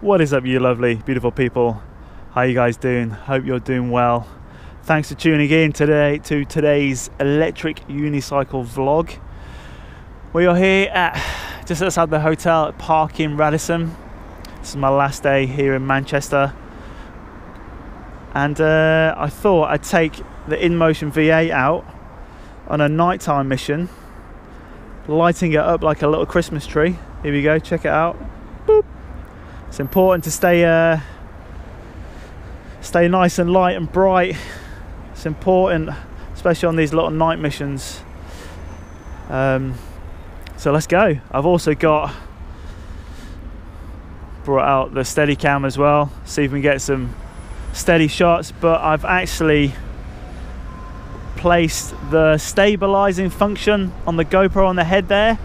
What is up, you lovely, beautiful people? How you guys doing? Hope you're doing well. Thanks for tuning in today to today's electric unicycle vlog. We are here at just outside the hotel at Park Inn Radisson. This is my last day here in Manchester, and uh, I thought I'd take the InMotion V8 out on a nighttime mission, lighting it up like a little Christmas tree. Here we go, check it out. It's important to stay uh, stay nice and light and bright. It's important, especially on these little night missions. Um, so let's go. I've also got brought out the steady cam as well, see if we can get some steady shots, but I've actually placed the stabilizing function on the GoPro on the head there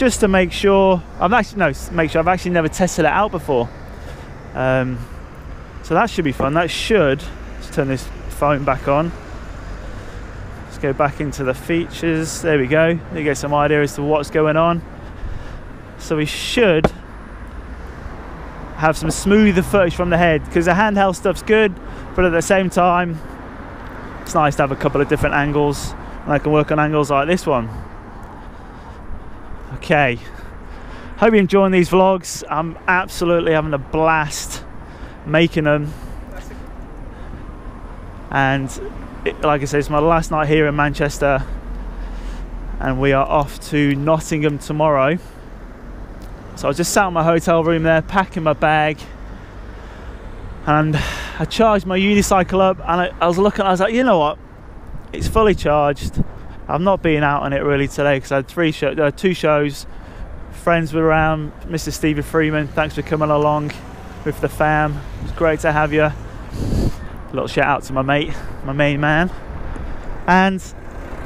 just to make sure I've actually no make sure I've actually never tested it out before. Um, so that should be fun. That should let's turn this phone back on. Let's go back into the features. There we go. You get some idea as to what's going on. So we should have some smoother footage from the head because the handheld stuff's good but at the same time it's nice to have a couple of different angles and I can work on angles like this one okay. Hope you're enjoying these vlogs. I'm absolutely having a blast making them. And it, like I said it's my last night here in Manchester. And we are off to Nottingham tomorrow. So I just sat in my hotel room there packing my bag. And I charged my unicycle up and I, I was looking I was like you know what? It's fully charged I'm not being out on it really today because I had three show, uh, two shows. Friends were around Mr Stevie Freeman thanks for coming along with the fam. It's great to have you. A little shout out to my mate my main man. And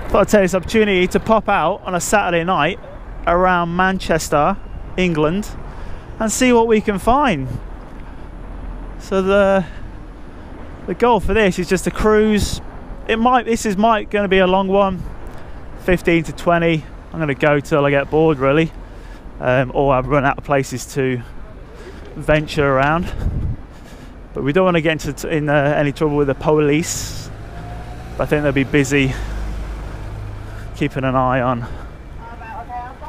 thought I'd take this opportunity to pop out on a Saturday night around Manchester England and see what we can find. So the the goal for this is just a cruise. It might this is might going to be a long one, 15 to 20. I'm going to go till I get bored really, um, or I run out of places to venture around. But we don't want to get into in uh, any trouble with the police. But I think they'll be busy keeping an eye on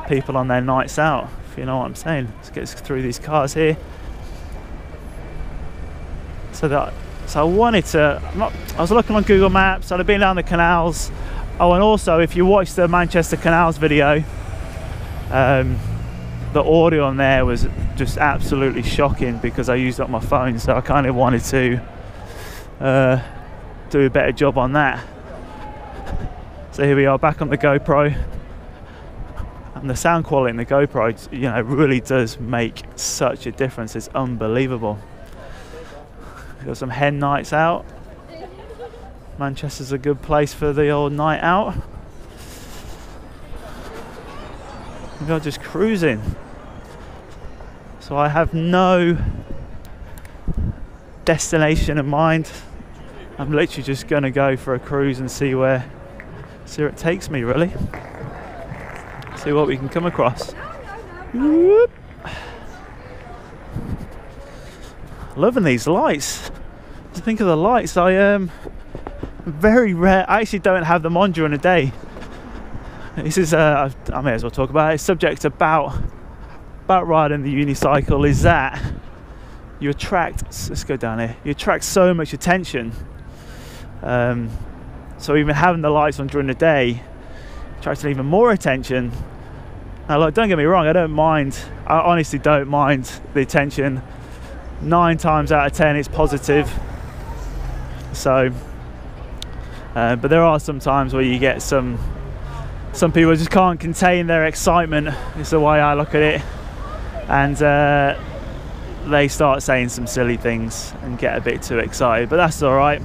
people on their nights out. If you know what I'm saying. Let's get through these cars here so that so I wanted to not, I was looking on Google Maps I'd have been down the canals oh and also if you watch the Manchester Canals video um, the audio on there was just absolutely shocking because I used up my phone so I kind of wanted to uh, do a better job on that. So here we are back on the GoPro. And the sound quality in the GoPro you know really does make such a difference. It's unbelievable. Got some hen nights out. Manchester's a good place for the old night out. We are just cruising. So I have no destination in mind. I'm literally just gonna go for a cruise and see where see where it takes me really. See what we can come across. Whoop. Loving these lights. Think of the lights, I um very rare. I actually don't have them on during the day. This is uh, I may as well talk about it. Subject about about riding the unicycle is that you attract. Let's go down here. You attract so much attention. Um, so even having the lights on during the day attracts even more attention. Now, look, don't get me wrong. I don't mind. I honestly don't mind the attention nine times out of ten it's positive so uh, but there are some times where you get some some people just can't contain their excitement is the way I look at it. And uh, they start saying some silly things and get a bit too excited but that's all right.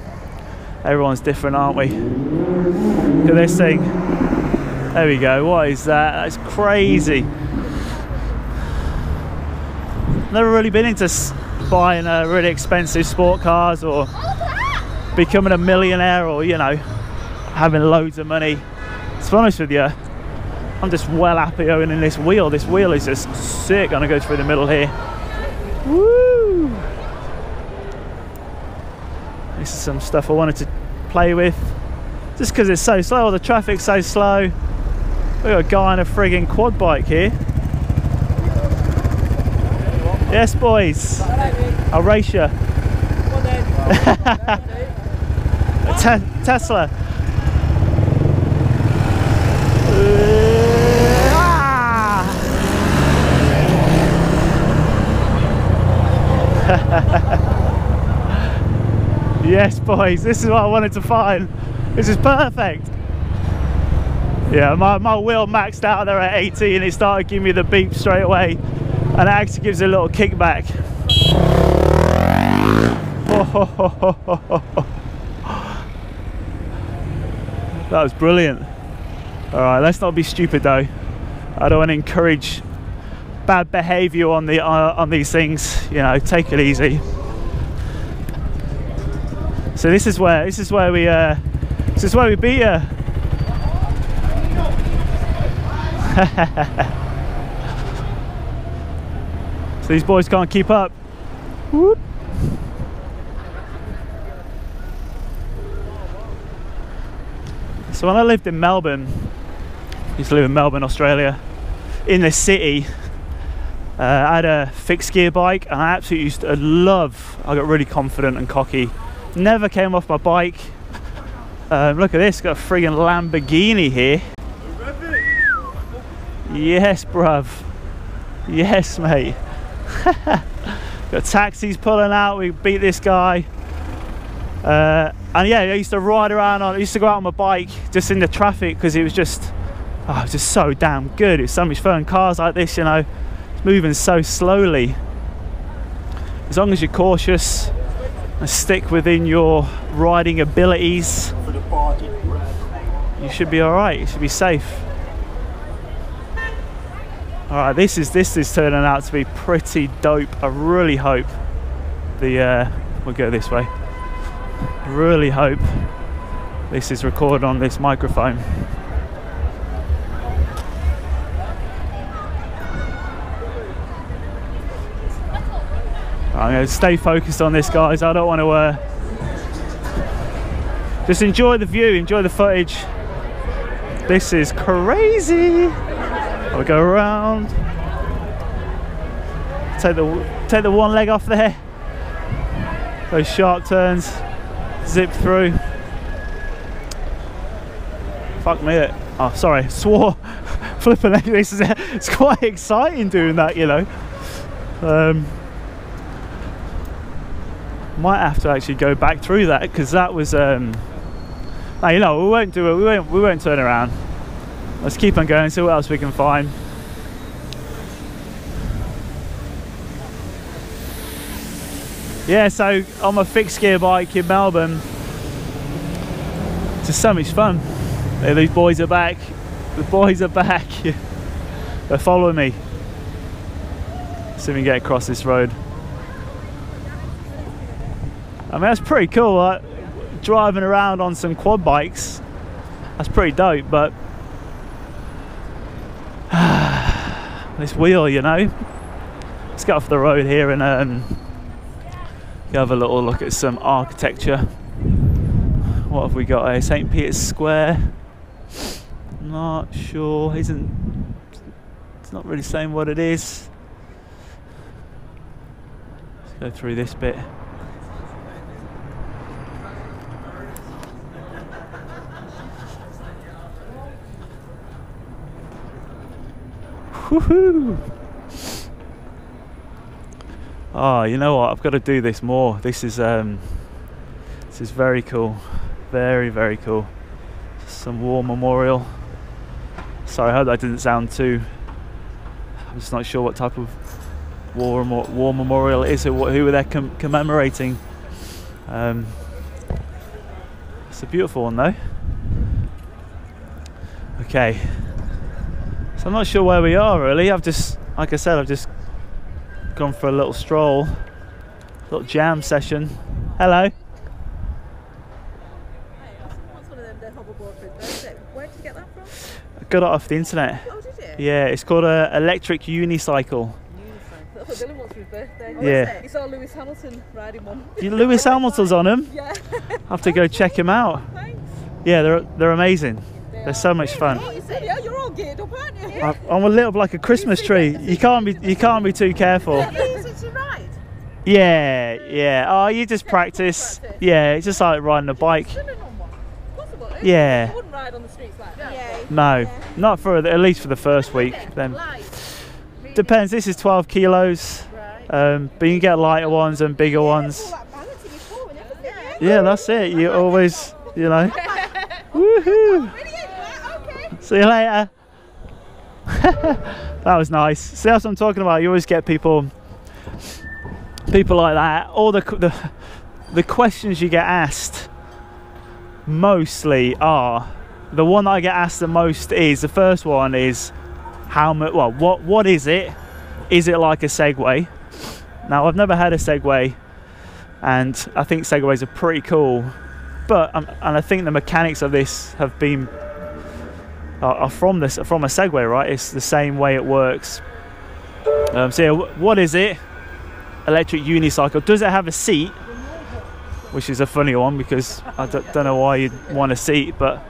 Everyone's different aren't we? Look at this thing. There we go. What is that? That's crazy. Never really been into buying uh, really expensive sport cars or becoming a millionaire or, you know, having loads of money. To be honest with you, I'm just well happy owning this wheel. This wheel is just sick. Gonna go through the middle here. Woo! This is some stuff I wanted to play with. Just because it's so slow, or the traffic's so slow. We got a guy on a frigging quad bike here. Yes, boys. I'll race you. Te- Tesla. Yes, boys, this is what I wanted to find. This is perfect. Yeah, my, my wheel maxed out there at 80 and it started giving me the beep straight away. And it actually gives it a little kickback. that was brilliant. All right, let's not be stupid though. I don't want to encourage bad behavior on the uh, on these things. You know, take it easy. So this is where this is where we uh, this is where we beat her. so these boys can't keep up. Whoop. So when I lived in Melbourne, used to live in Melbourne, Australia, in the city, uh, I had a fixed gear bike and I absolutely used to love, I got really confident and cocky. Never came off my bike. Um, look at this, got a friggin' Lamborghini here. Yes, bruv. Yes, mate. got taxis pulling out, we beat this guy. Uh, and yeah, I used to ride around on, I used to go out on my bike just in the traffic because it was just, oh, it was just so damn good. It's so much fun. Cars like this, you know, it's moving so slowly. As long as you're cautious and stick within your riding abilities, you should be all right. You should be safe. All right, this is this is turning out to be pretty dope. I really hope the uh, we'll go this way. Really hope this is recorded on this microphone. I'm going to stay focused on this, guys. I don't want to uh, just enjoy the view, enjoy the footage. This is crazy. I'll go around. Take the take the one leg off there. Those sharp turns. Zip through. Fuck me it. Oh sorry, swore. Flipping this is it's quite exciting doing that, you know. Um, might have to actually go back through that because that was um no, you know we won't do it we won't we won't turn around let's keep on going see what else we can find yeah so on my fixed gear bike in Melbourne it's just so much fun yeah, these boys are back the boys are back they're following me see if we can get across this road I mean, that's pretty cool. Driving around on some quad bikes, that's pretty dope. But this wheel, you know. Let's get off the road here and um, have a little look at some architecture. What have we got here? St. Peter's Square. Not sure. Isn't. It's not really saying what it is. Let's go through this bit. Woohoo! Oh, you know what? I've got to do this more. This is um, this is very cool, very very cool. Some war memorial. Sorry, I hope that didn't sound too. I'm just not sure what type of war war memorial it is or who were they com commemorating. Um, it's a beautiful one though. Okay. So I'm not sure where we are really. I've just, like I said, I've just gone for a little stroll, little jam session. Hello. Where did you get that from? I got it off the internet. Oh, did you? Yeah, it's called an electric unicycle. Unicycle. took Dylan once for his birthday. Yeah. He saw Lewis Hamilton riding one. Lewis Hamilton's on them. Yeah. I have to go check him out. Thanks. Yeah, they're they're amazing. They're so much fun. Oh, you said, yeah, you're all geared up, aren't you? I- I'm a little like a Christmas tree. You can't be you can't be too careful. Easy to ride. Yeah, yeah. Oh, you just practice. Yeah, it's just like riding a bike. Swimming on one. Possible. eh? Yeah. Wouldn't ride on the streets like. Yeah. No, not for at least for the first week. Then depends. This is 12 kilos, um, but you can get lighter ones and bigger ones. that balance in your form and everything. Yeah, that's it. You always, you know. Woohoo! Brilliant. Right, okay. See you later. that was nice. See that's what I'm talking about. You always get people, people like that. All the the, the questions you get asked mostly are the one that I get asked the most is the first one is how much. Well, what what is it? Is it like a Segway? Now I've never had a Segway, and I think Segways are pretty cool. But um, and I think the mechanics of this have been are, from this from a Segway, right? It's the same way it works. Um, so yeah, what is it? Electric unicycle. Does it have a seat? Which is a funny one because I don't know why you'd want a seat, but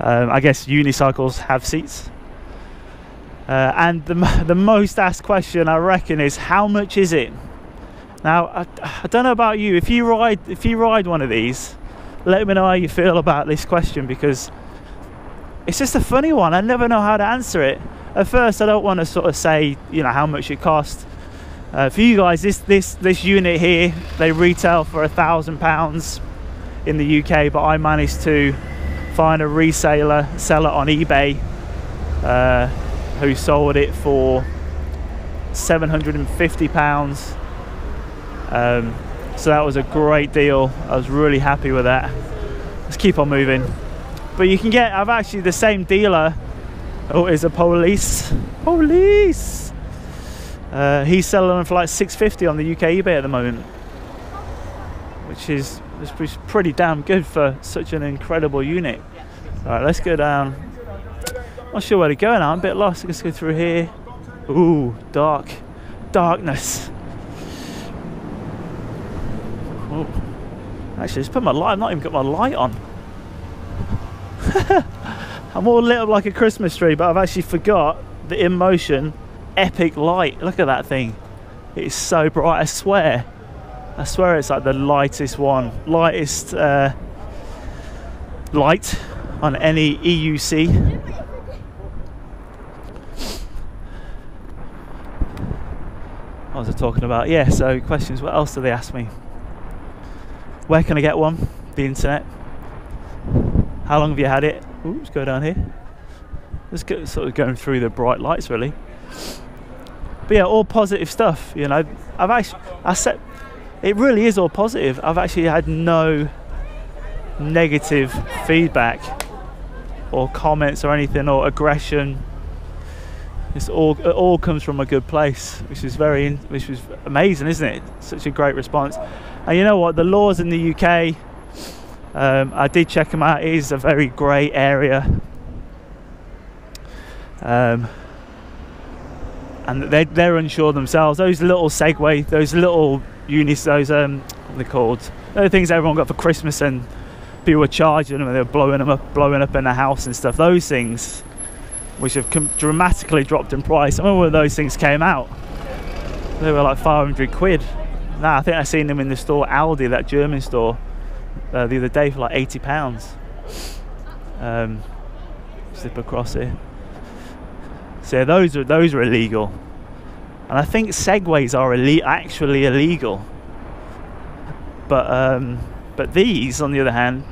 um, I guess unicycles have seats. Uh, and the, the most asked question I reckon is how much is it? Now I, I don't know about you. If you ride if you ride one of these, let me know how you feel about this question because it's just a funny one. I never know how to answer it. At first, I don't want to sort of say, you know, how much it cost. Uh, for you guys, this this this unit here, they retail for a thousand pounds in the UK, but I managed to find a reseller, sell it on eBay, uh, who sold it for seven hundred and fifty pounds. Um, so that was a great deal. I was really happy with that. Let's keep on moving but you can get I've actually the same dealer oh is a police. Police! Uh, he's selling them for like 650 on the UK eBay at the moment. Which is is pretty damn good for such an incredible unit. All right let's go down. Not sure where to go now I'm a bit lost. Let's go through here. Ooh dark. Darkness. Oh. Actually just put my light I've not even got my light on I'm all lit up like a Christmas tree, but I've actually forgot the InMotion epic light. Look at that thing. It's so bright. I swear. I swear it's like the lightest one, lightest uh, light on any EUC. What was I talking about? Yeah, so questions. What else do they ask me? Where can I get one? The internet. How long have you had it? Ooh, let's go down here. Let's go sort of going through the bright lights really. But yeah, all positive stuff. You know, I've actually, I said, it really is all positive. I've actually had no negative feedback or comments or anything or aggression. It's all it all comes from a good place, which is very which was amazing, isn't it? Such a great response. And you know what? The laws in the UK, um, I did check them out. It is a very grey area. Um, and they, they're unsure themselves. Those little Segway, those little unis, those um, what are they called? The things everyone got for Christmas, and people were charging them, and they were blowing them up, blowing up in the house and stuff. Those things, which have dramatically dropped in price. I remember when those things came out, they were like 500 quid. Now I think I seen them in the store Aldi, that German store, uh, the other day for like 80 pounds. Um, zip across here. So those are those are illegal, and I think segways are actually illegal. But um, but these, on the other hand,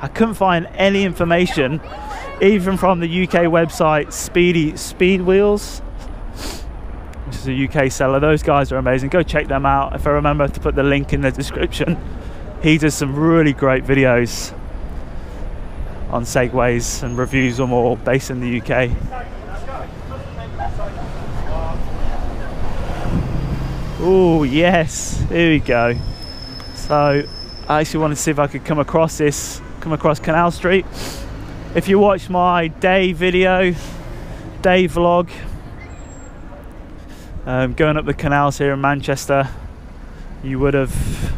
I couldn't find any information, even from the UK website Speedy Speed Wheels, which is a UK seller. Those guys are amazing. Go check them out. If I remember to put the link in the description, he does some really great videos on segways and reviews them all based in the UK. Oh yes, here we go. So I actually wanted to see if I could come across this, come across Canal Street. If you watch my day video, day vlog, Um, going up the canals here in Manchester, you would have.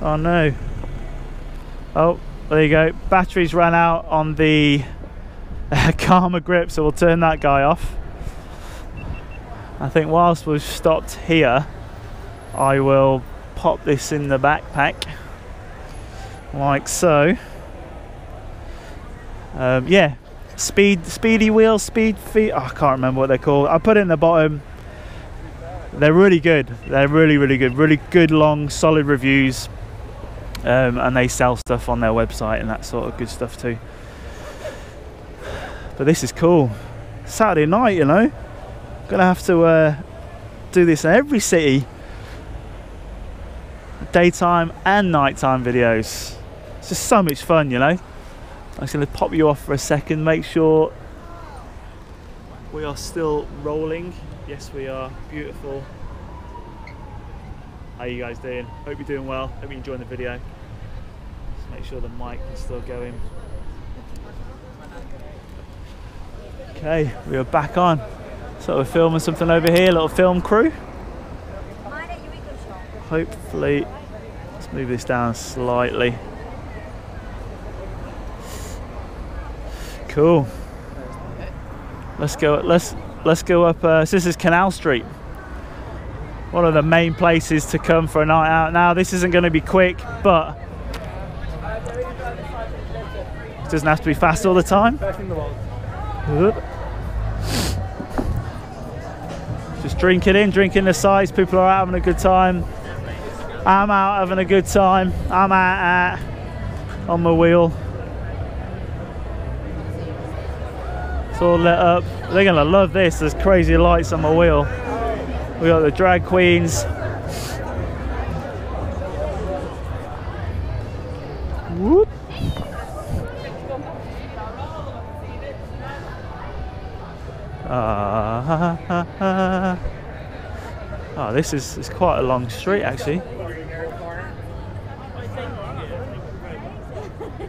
Oh no. Oh, there you go. Batteries ran out on the Karma grip, so we'll turn that guy off. I think whilst we've stopped here, I will pop this in the backpack like so. Um, yeah, speed, speedy wheels, speed feet. Oh, I can't remember what they're called. I put it in the bottom. They're really good. They're really, really good. Really good, long, solid reviews. Um, and they sell stuff on their website and that sort of good stuff too. But this is cool. Saturday night, you know. Gonna have to uh, do this in every city. Daytime and nighttime videos. It's just so much fun, you know. I'm just gonna pop you off for a second, make sure we are still rolling. Yes, we are. Beautiful. How you guys doing? Hope you're doing well. Hope you're enjoying the video. Just make sure the mic is still going. Okay, we are back on. So we're filming something over here, little film crew. Hopefully, let's move this down slightly. Cool. Let's go. Let's let's go up. Uh, so this is Canal Street. One of the main places to come for a night out. Now this isn't going to be quick, but it doesn't have to be fast all the time. Just drink it in, drink in the sights. People are out having a good time. I'm out having a good time. I'm out, out on my wheel. It's all lit up. They're gonna love this. There's crazy lights on my wheel. We got the drag queens. Whoop. Ah, oh, this is, is quite a long street actually.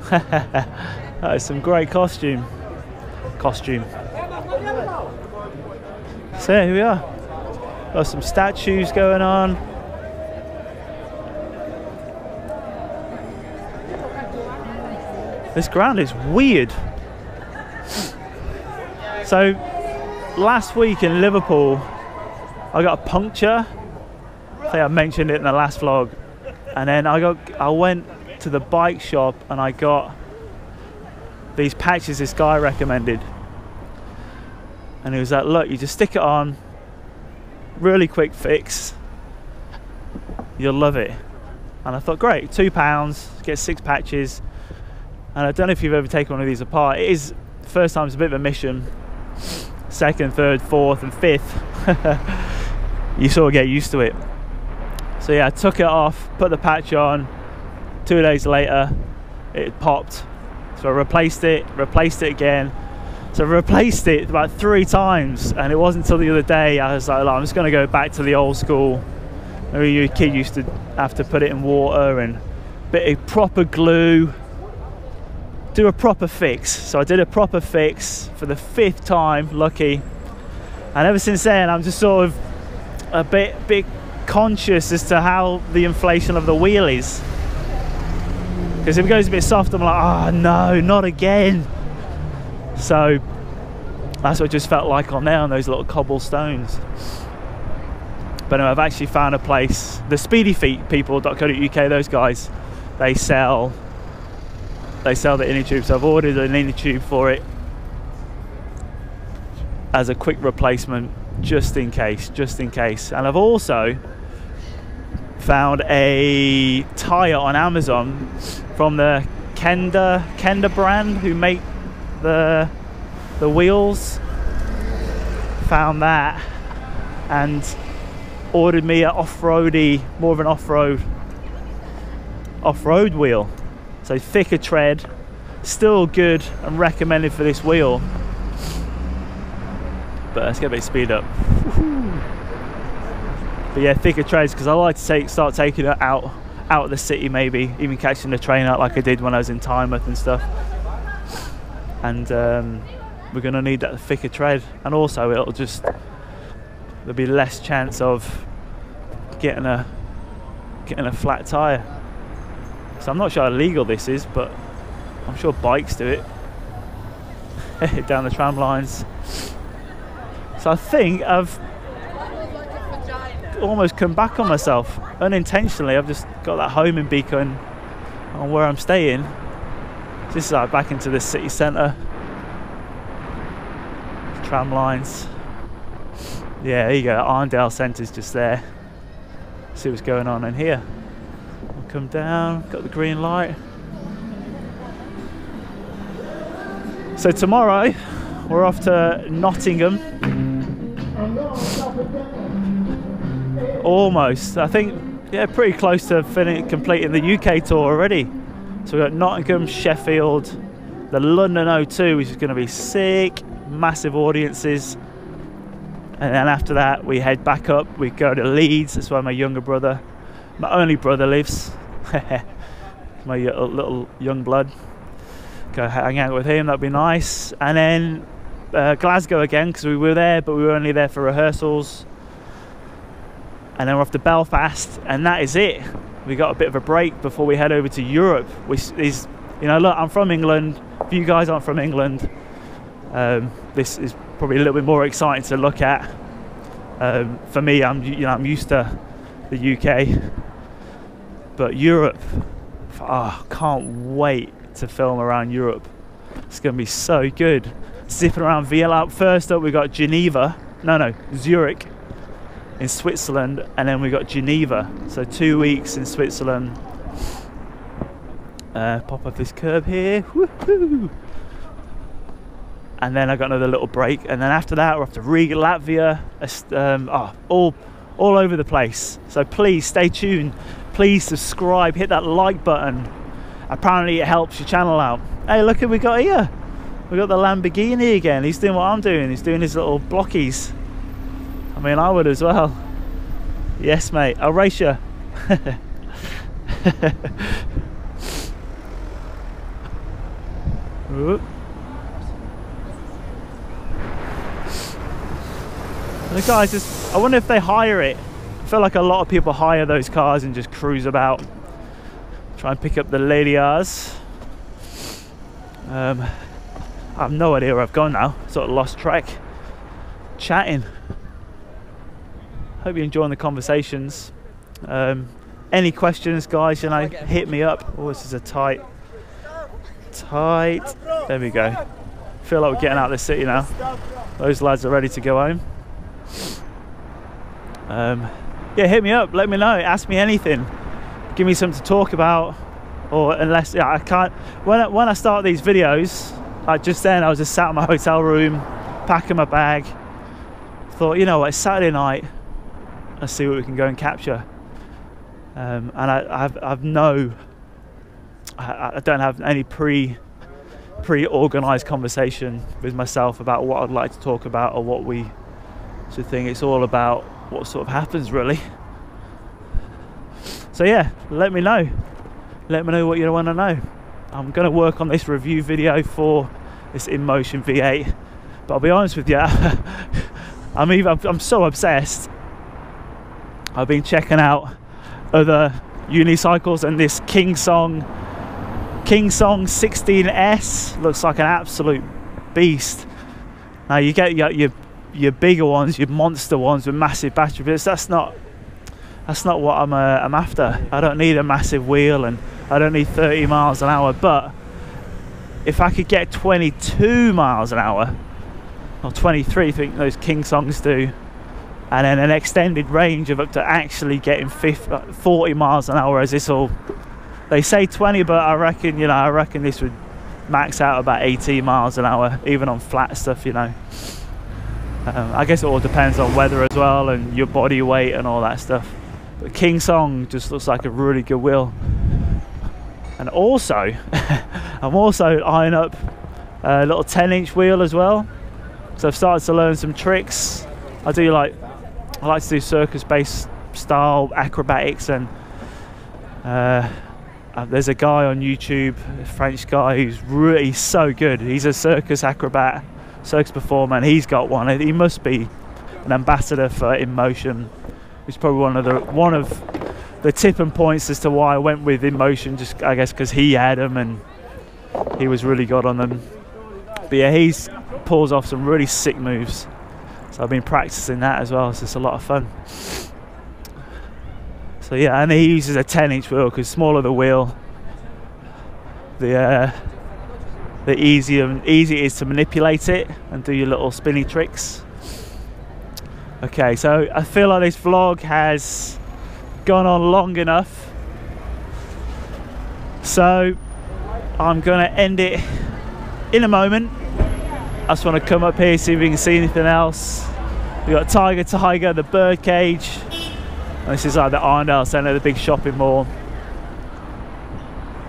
that is some great costume. Costume. So here we are. Got some statues going on. This ground is weird. So last week in Liverpool, I got a puncture. I think I mentioned it in the last vlog. And then I got I went to the bike shop and I got these patches this guy recommended. And he was like, look, you just stick it on, really quick fix. You'll love it. And I thought, great, two pounds, get six patches. And I don't know if you've ever taken one of these apart. It is first time it's a bit of a mission. Second, third, fourth, and fifth, you sort of get used to it. So yeah, I took it off, put the patch on. Two days later, it popped. So I replaced it, replaced it again. So I replaced it about three times, and it wasn't until the other day I was like, I'm just going to go back to the old school. Maybe your kid used to have to put it in water and bit of proper glue, do a proper fix. So I did a proper fix for the fifth time, lucky. And ever since then, I'm just sort of a bit, bit conscious as to how the inflation of the wheel is. Because if it goes a bit soft, I'm like, oh no, not again. So that's what it just felt like on there on those little cobblestones. But no, I've actually found a place. The Speedy Feet people.co.uk, those guys, they sell they sell the inner tube. So I've ordered an inner tube for it as a quick replacement, just in case, just in case. And I've also found a tire on Amazon from the Kenda Kenda brand who make the the wheels. Found that and ordered me an off-roady, more of an off-road off-road wheel. So thicker tread, still good and recommended for this wheel. But let's get a bit of speed up. But yeah, thicker treads because I like to take start taking it out out of the city maybe, even catching the train out like I did when I was in Tynemouth and stuff. And um, we're going to need that thicker tread, and also it'll just there'll be less chance of getting a getting a flat tire. So I'm not sure how legal this is, but I'm sure bikes do it down the tram lines. So I think I've almost come back on myself unintentionally. I've just got that homing beacon on where I'm staying. This is like back into the city centre. Tram lines. Yeah, there you go. Arndale Centre's just there. See what's going on in here. We'll come down, got the green light. So tomorrow we're off to Nottingham. Almost. I think yeah, pretty close to completing the UK tour already. So we've got Nottingham, Sheffield, the London O2, which is going to be sick, massive audiences. And then after that, we head back up. We go to Leeds. That's where my younger brother, my only brother, lives. my little young blood. Go hang out with him. That'd be nice. And then uh, Glasgow again because we were there, but we were only there for rehearsals. And then we're off to Belfast, and that is it. We got a bit of a break before we head over to Europe, which is, you know, look, I'm from England. If you guys aren't from England, um, this is probably a little bit more exciting to look at. Um, for me, I'm you know I'm used to the UK, but Europe, oh, can't wait to film around Europe. It's going to be so good. Zipping around VL Vienna. First up, we got Geneva. No, no, Zurich in Switzerland, and then we got Geneva. So two weeks in Switzerland. Uh, pop up this curb here. And then I got another little break, and then after that we're off to Riga, Latvia, um, oh, all all over the place. So please stay tuned. Please subscribe, hit that like button. Apparently it helps your channel out. Hey, look what we got here. We got the Lamborghini again. He's doing what I'm doing. He's doing his little blockies. I mean, I would as well. Yes, mate. I'll race you. The guys just, I wonder if they hire it. I feel like a lot of people hire those cars and just cruise about. Try and pick up the ladies. Um, I have no idea where I've gone now. Sort of lost track. Chatting. Hope you're enjoying the conversations. Um, any questions, guys? You know, hit me up. Oh, this is a tight, tight. There we go. Feel like we're getting out of the city now. Those lads are ready to go home um, yeah, hit me up. Let me know. Ask me anything. Give me something to talk about. Or unless yeah, I can't. When I, when I start these videos, like just then, I was just sat in my hotel room, packing my bag. Thought, you know what? It's Saturday night. Let's see what we can go and capture. Um, and I, I've, I've no. I, I don't have any pre pre-organized conversation with myself about what I'd like to talk about or what we should think. It's all about what sort of happens really. So yeah, let me know. Let me know what you want to know. I'm going to work on this review video for this InMotion V8, but I'll be honest with you, I'm even I'm so obsessed. I've been checking out other unicycles and this KingSong King Song 16S looks like an absolute beast. Now you get your, your your bigger ones, your monster ones with massive battery bits. That's not that's not what I'm uh, I'm after. I don't need a massive wheel and I don't need 30 miles an hour. But if I could get 22 miles an hour or 23, I think those KingSongs do, and then an extended range of up to actually getting 50, uh, 40 miles an hour, as this all they say 20, but I reckon you know I reckon this would max out about 18 miles an hour, even on flat stuff, you know. Um, I guess it all depends on weather as well and your body weight and all that stuff. But KingSong just looks like a really good wheel. And also, I'm also eyeing up a little 10 inch wheel as well. So I've started to learn some tricks. I do like, I like to do circus based style acrobatics and uh, uh, there's a guy on YouTube, a French guy who's really so good. He's a circus acrobat circus performer and he's got one he must be an ambassador for InMotion, which is probably one of the one of the tipping points as to why I went with InMotion. Just I guess because he had them and he was really good on them. But yeah, he's pulls off some really sick moves. So I've been practicing that as well. So it's a lot of fun. So yeah, and he uses a 10 inch wheel because smaller the wheel, the uh, the easier easy it is to manipulate it and do your little spinny tricks. Okay, so I feel like this vlog has gone on long enough. So I'm gonna end it in a moment. I just want to come up here see if we can see anything else. We've got Tiger Tiger, the bird cage. This is like the Arndale Centre, the big shopping mall.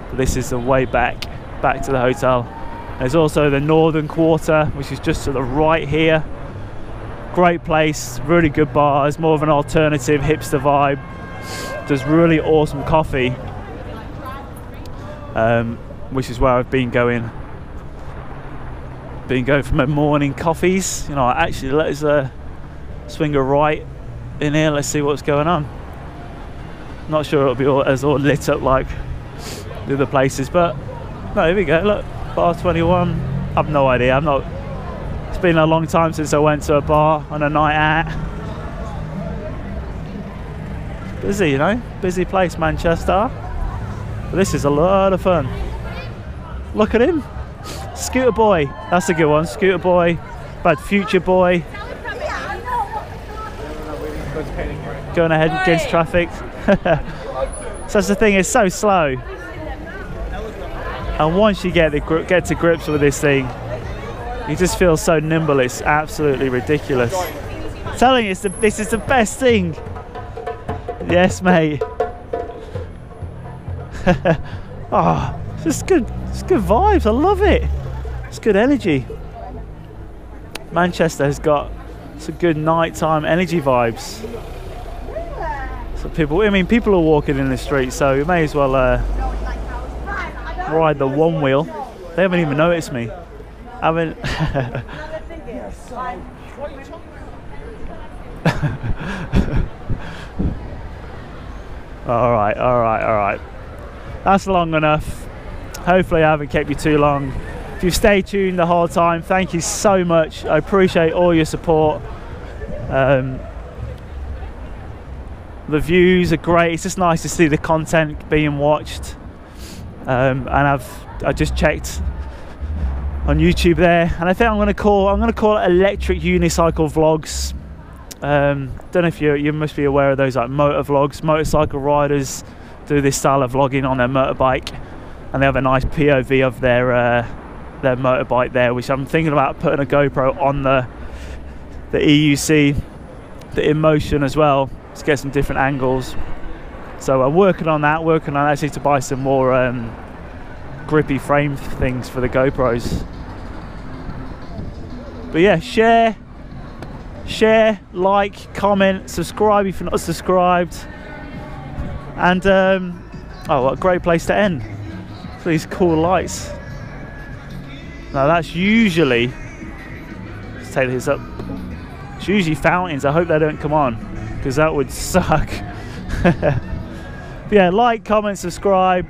But this is the way back, back to the hotel. There's also the Northern Quarter, which is just to the right here. Great place, really good bars, more of an alternative hipster vibe. Does really awesome coffee, um, which is where I've been going. Been going for my morning coffees. You know, actually, let's uh, swing a right in here. Let's see what's going on. Not sure it'll be all, as all lit up like the other places, but no, here we go. Look, bar 21. I've no idea. I'm not. It's been a long time since I went to a bar on a night out. Busy, you know, busy place, Manchester. But this is a lot of fun. Look at him, Scooter Boy. That's a good one. Scooter Boy, bad Future Boy. Going ahead against traffic. so that's the thing. It's so slow. And once you get the get to grips with this thing, you just feel so nimble. It's absolutely ridiculous. I'm telling you, it's the, this is the best thing. Yes, mate. oh, it's just good. It's good vibes. I love it. It's good energy. Manchester has got some good nighttime energy vibes. So people, I mean, people are walking in the street, so you may as well uh, ride the one wheel. They haven't even noticed me. I haven't. all right, all right, all right. That's long enough. Hopefully, I haven't kept you too long. If you've stayed tuned the whole time, thank you so much. I appreciate all your support. Um, the views are great. It's just nice to see the content being watched. Um, and I've I just checked on YouTube there, and I think I'm going to call I'm going to call it Electric Unicycle Vlogs. Um, don't know if you you must be aware of those like motor vlogs. Motorcycle riders do this style of vlogging on their motorbike, and they have a nice POV of their uh, their motorbike there, which I'm thinking about putting a GoPro on the the EUC, the InMotion as well, to get some different angles. So I'm working on that, working on actually to buy some more um, grippy frame things for the GoPros. But yeah, share, share, like, comment, subscribe if you're not subscribed. And um, oh, what a great place to end. These cool lights. Now that's usually, let's take this up. It's usually fountains. I hope they don't come on because that would suck. yeah, like, comment, subscribe,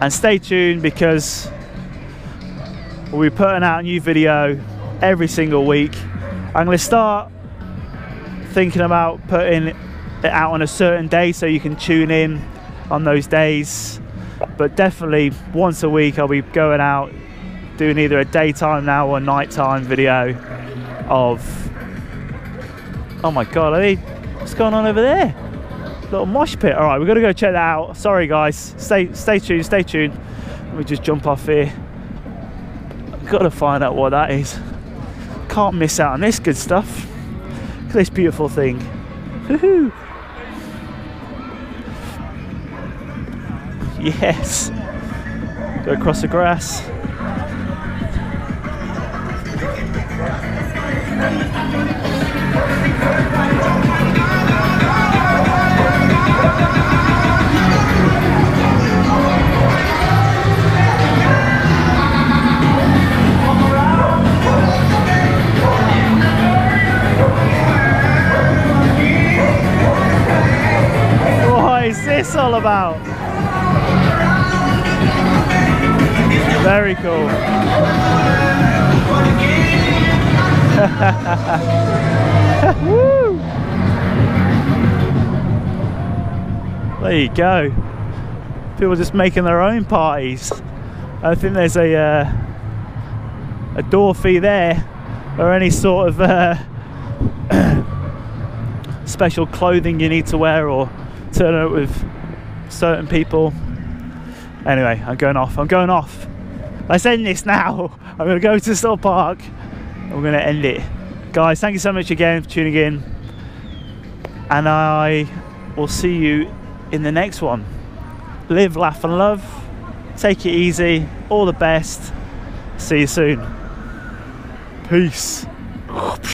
and stay tuned because we'll be putting out a new video every single week. I'm going to start thinking about putting it out on a certain day so you can tune in on those days. But definitely once a week I'll be going out doing either a daytime now or nighttime video of oh my god, I mean, what's going on over there? Little mosh pit. All right, we've got to go check that out. Sorry, guys. Stay, stay tuned. Stay tuned. Let me just jump off here. I've Got to find out what that is. Can't miss out on this good stuff. Look at this beautiful thing. Woohoo! Yes. Go across the grass. all about? Very cool. There you go. People just making their own parties. I think there's a uh, a door fee there, or any sort of uh, special clothing you need to wear, or turn up with certain people. Anyway, I'm going off. I'm going off. Let's end this now. I'm going to go to Still Park. I'm going to end it. Guys, thank you so much again for tuning in. And I will see you in the next one. Live, laugh, and love. Take it easy. All the best. See you soon. Peace.